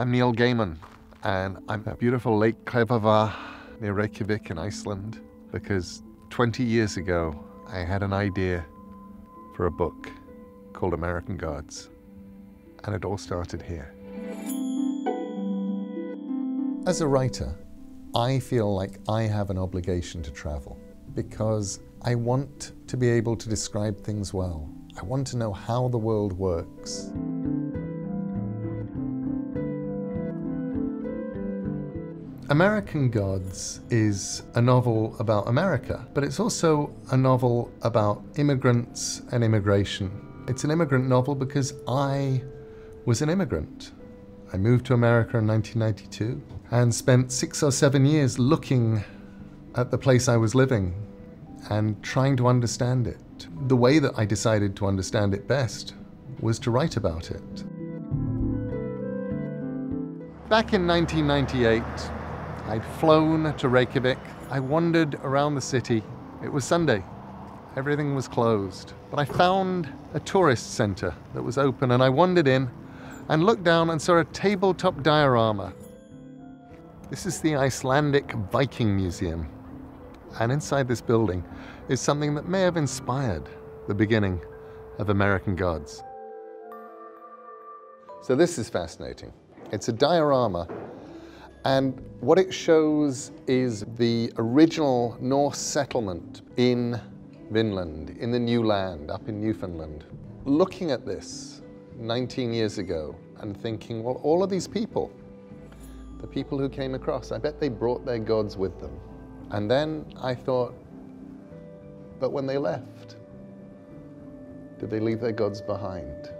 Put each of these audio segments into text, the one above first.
I'm Neil Gaiman, and I'm at beautiful Lake Kleppava near Reykjavik in Iceland because 20 years ago I had an idea for a book called American Gods, and it all started here. As a writer, I feel like I have an obligation to travel because I want to be able to describe things well. I want to know how the world works. American Gods is a novel about America, but it's also a novel about immigrants and immigration. It's an immigrant novel because I was an immigrant. I moved to America in 1992 and spent six or seven years looking at the place I was living and trying to understand it. The way that I decided to understand it best was to write about it. Back in 1998, I'd flown to Reykjavik. I wandered around the city. It was Sunday. Everything was closed. But I found a tourist center that was open and I wandered in and looked down and saw a tabletop diorama. This is the Icelandic Viking Museum. And inside this building is something that may have inspired the beginning of American Gods. So this is fascinating. It's a diorama and what it shows is the original Norse settlement in Vinland, in the new land, up in Newfoundland. Looking at this 19 years ago and thinking, well, all of these people, the people who came across, I bet they brought their gods with them. And then I thought, but when they left, did they leave their gods behind?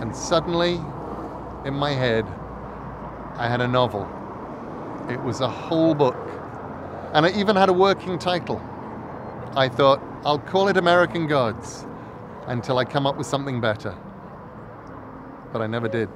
And suddenly, in my head, I had a novel. It was a whole book. And I even had a working title. I thought, I'll call it American Gods until I come up with something better. But I never did.